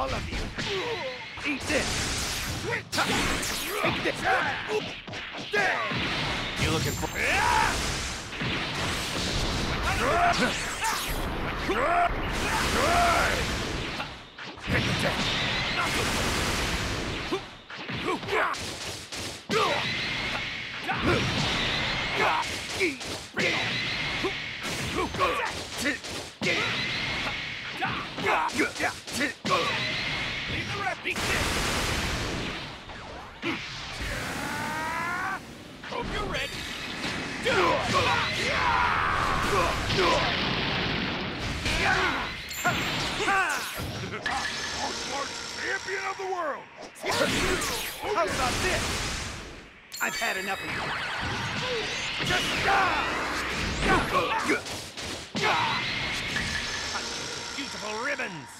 all of you. Eat this. Take this. You looking for... Take the death. Hope you're ready. Champion of the world! How about this? I've had enough of you. Just Beautiful ribbons!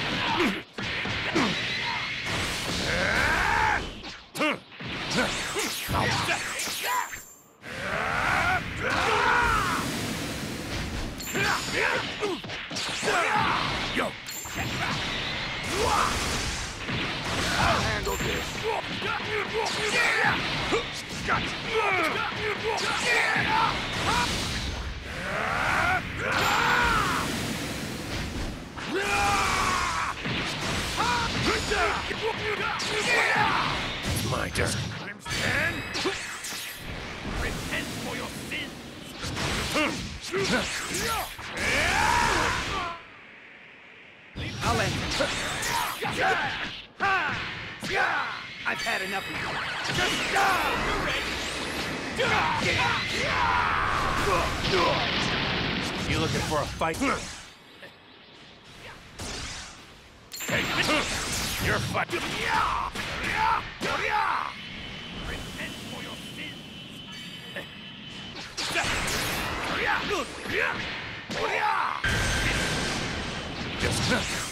I'll handle my turn. Ten. Repent for your sins. I'll end it. I've had enough of you. Just You looking for a fight? Hey, you're fucking. Repent for your sins. Leave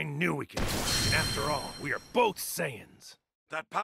I knew we could do it. And after all, we are both Saiyans. That.